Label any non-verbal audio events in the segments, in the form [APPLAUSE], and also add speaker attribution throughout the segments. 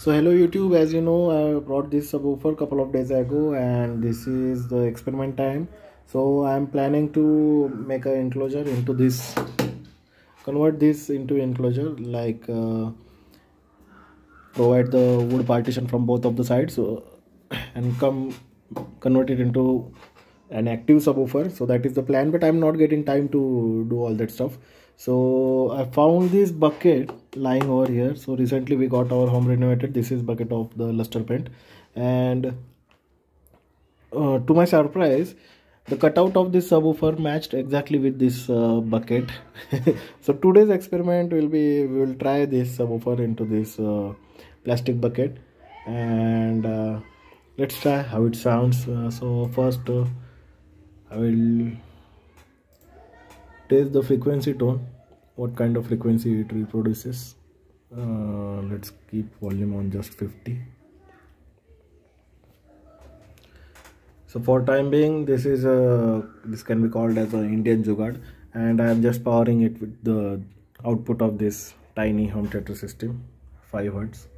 Speaker 1: So hello YouTube, as you know, I brought this subwoofer a couple of days ago and this is the experiment time. So I'm planning to make an enclosure into this, convert this into enclosure like uh, provide the wood partition from both of the sides so, and come convert it into an active subwoofer. So that is the plan but I'm not getting time to do all that stuff so i found this bucket lying over here. So recently we got our home renovated. This is bucket of the luster paint. And uh, to my surprise the cutout of this subwoofer matched exactly with this uh, bucket. [LAUGHS] So today's experiment will be we will try this subwoofer into this uh, plastic bucket. And uh, let's try how it sounds. Uh, so first uh, i will test the frequency tone what kind of frequency it reproduces. Uh, let's keep volume on just 50 so for time being this is a this can be called as an indian jugaad and i am just powering it with the output of this tiny home theater system 5 hertz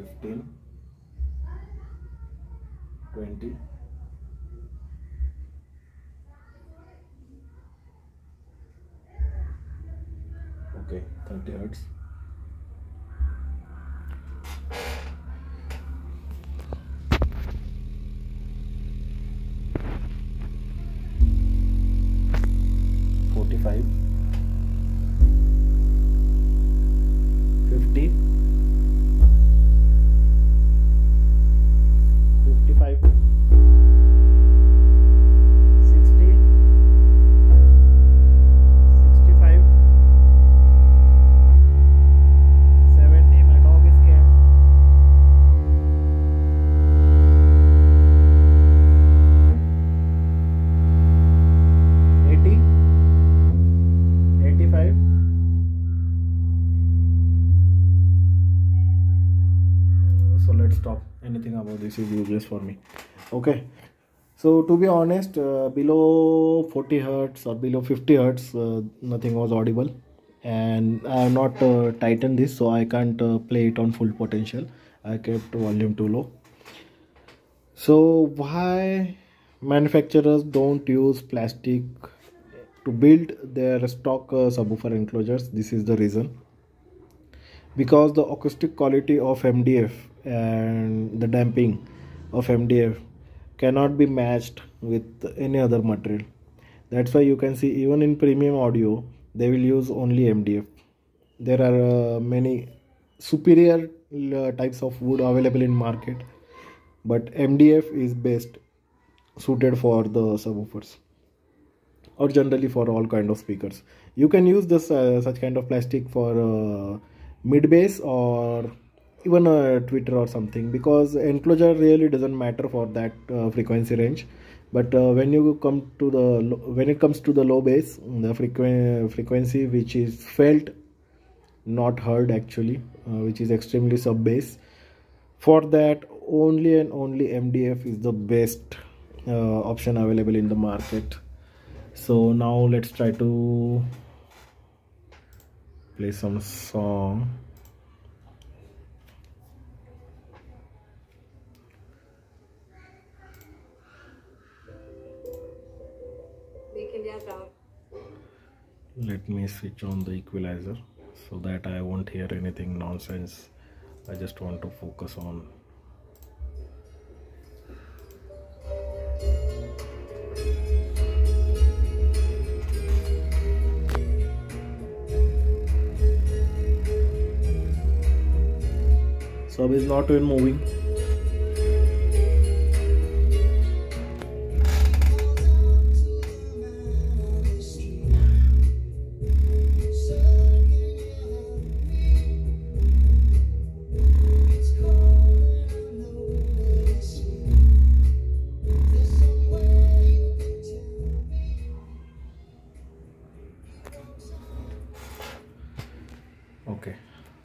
Speaker 1: 15 20 okay 30 hertz anything about this is useless for me. Okay. So to be honest uh, below 40 hertz or below 50 hertz uh, nothing was audible. And i have not uh, tightened this so i can't uh, play it on full potential. I kept volume too low. So why manufacturers don't use plastic to build their stock uh, subwoofer enclosures? This is the reason. Because the acoustic quality of mdf and the damping of mdf cannot be matched with any other material. That's why you can see even in premium audio they will use only mdf there are uh, many superior uh, types of wood available in market but mdf is best suited for the subwoofers or generally for all kind of speakers. You can use this uh, such kind of plastic for uh, mid bass or even a tweeter or something because enclosure really doesn't matter for that uh, frequency range. But uh, when you come to the when it comes to the low bass the frequ frequency which is felt not heard actually uh, which is extremely sub bass for that only and only mdf is the best uh, option available in the market. So now let's try to play some song let me switch on the equalizer so that I won't hear anything nonsense. I just want to focus on sub is not even moving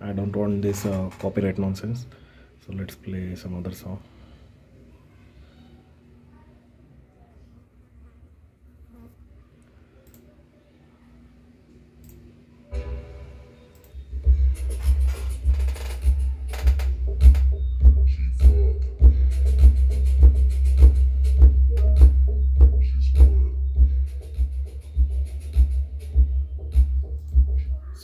Speaker 1: i don't want this uh, copyright nonsense. So let's play some other song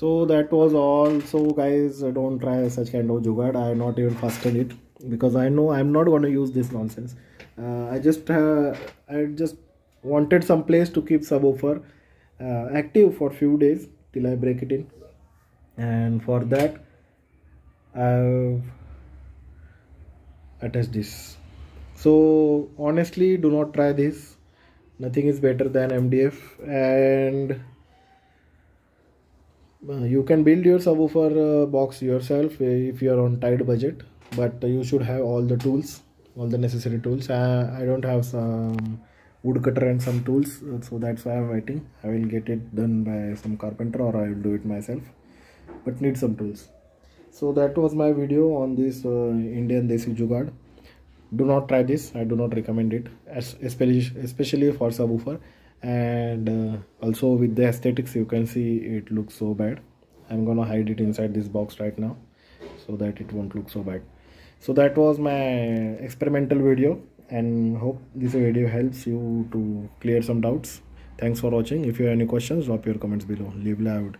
Speaker 1: so that was all. So guys don't try such kind of jugaad. I not even fasted it because i know i'm not going to use this nonsense. Uh, i just uh, i just wanted some place to keep subwoofer uh, active for few days till i break it in. And for that i've attached this. So honestly do not try this. Nothing is better than mdf and you can build your subwoofer uh, box yourself if you are on tight budget but you should have all the tools all the necessary tools. Uh, i don't have some woodcutter and some tools so that's why i'm waiting. I will get it done by some carpenter or i will do it myself but need some tools. So that was my video on this uh, indian desi jugaad. Do not try this. I do not recommend it especially especially for subwoofer and uh, also with the aesthetics you can see it looks so bad. I'm gonna hide it inside this box right now so that it won't look so bad. So that was my experimental video and hope this video helps you to clear some doubts. Thanks for watching. If you have any questions drop your comments below. Live loud